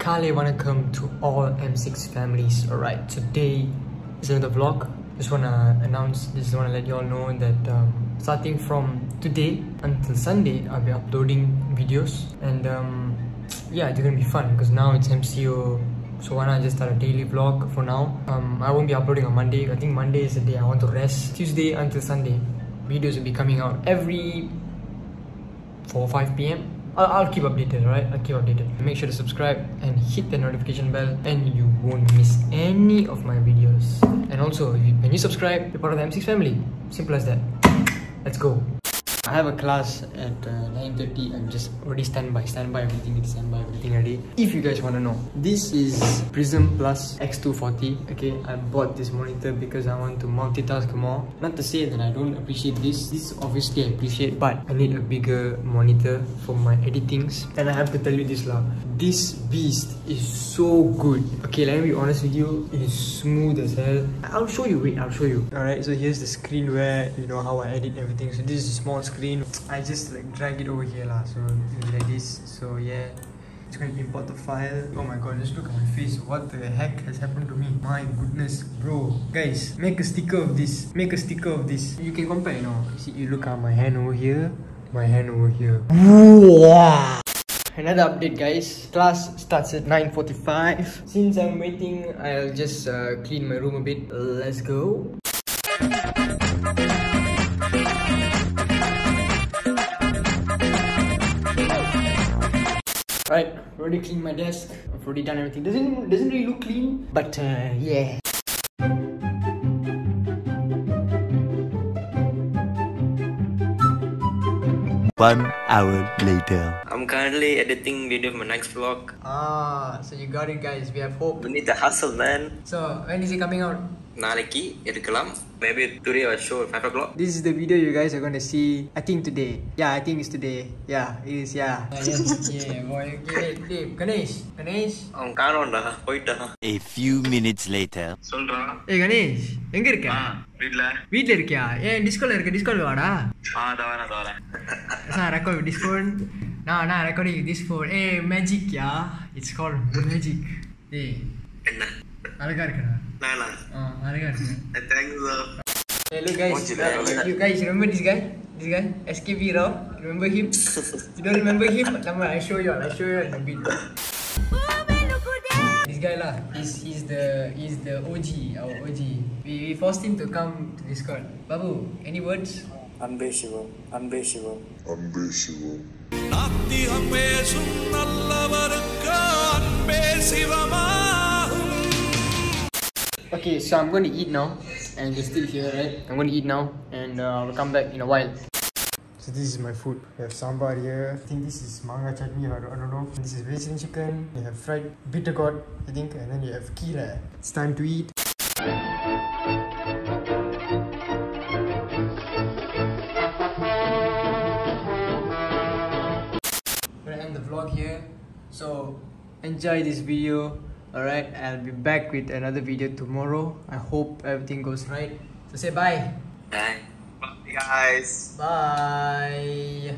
Kale Vanakkam to come to all M6 families. Alright, today is another vlog. Just wanna announce, just wanna let you all know that um, starting from today until Sunday, I'll be uploading videos. And um, yeah, it's gonna be fun because now it's MCO. So why not just start a daily vlog for now? Um, I won't be uploading on Monday. I think Monday is the day I want to rest. Tuesday until Sunday, videos will be coming out every 4 or 5 p.m. I'll, I'll keep updated, right? I'll keep updated. Make sure to subscribe and hit the notification bell, and you won't miss any of my videos. And also, you, when you subscribe, you're part of the M6 family. Simple as that. Let's go. I have a class at uh, 9.30 I'm just already standby, standby everything, standby everything ready. If you guys want to know This is Prism Plus X240 Okay, I bought this monitor because I want to multitask more. Not to say that I don't appreciate this. This obviously I appreciate But I need a bigger monitor for my editings. And I have to tell you this lah. This beast is so good. Okay, let me be honest with you. It is smooth as hell. I'll show you, wait, I'll show you. Alright, so here's the screen where You know how I edit everything. So this is a small screen I just like drag it over here lah So like this. So yeah. It's going to import the file. Oh my god just look at my face. What the heck has happened to me? My goodness bro. Guys make a sticker of this. Make a sticker of this. You can compare you know. See you look at my hand over here. My hand over here. Another update guys. Class starts at 9.45 Since I'm waiting I'll just uh, clean my room a bit. Let's go Right, already cleaned my desk. I've already done everything. Doesn't doesn't really look clean, but uh, yeah. One hour later. I'm currently editing video for my next vlog. Ah, so you got it, guys. We have hope. We need to hustle, man. So when is it coming out? நாளைக்கு எடுக்கலாம் maybe today or show at 5 o'clock This is the video you guys are gonna see. I think today. Yeah, I think it's today. Yeah, it is. Yeah. yeah, yeah, boy. Okay, Dave. Ganesh. Ganesh. அவன் காணோம்டா போயிட்டான் A few minutes later. சொல்றா Hey, Ganesh. எங்க இருக்க? வீட்ல வீட்ல இருக்கியா? ஏன் டிஸ்கோல இருக்க? டிஸ்கோல வாடா. ஆ தவறேன் தவறேன் நான் record with this phone. Nah, nah, recording with this phone. Hey, magic, yeah. It's called magic. Hey, என்ன அழகா இருக்கடா. நானா ஆ, அழகா இருக்கு. Thanks Hey, look guys, Watch it, uh, yeah. you guys remember this guy? This guy, SKB Rao. Remember him? you don't remember him? Lama, I show you. all. I show you all in a bit. This guy lah, he's he's the he's the OG, our OG. We, we forced him to come to Discord. Babu, any words? அன்பே சிவம் அன்பே சிவம் நாத்திகம் பேசும் நல்லவருக்கு Okay, so I'm going to eat now, and you're still here, right? I'm going to eat now, and uh, I'll come back in a while. So this is my food. We have sambar here. I think this is manga chutney. I don't, I don't know. This is vegetarian chicken. You have fried bitter gourd, I think, and then you have kira. It's time to eat. I'm gonna end the vlog here. So enjoy this video. Alright, I'll be back with another video tomorrow. I hope everything goes right. So say bye. bye guys Bye.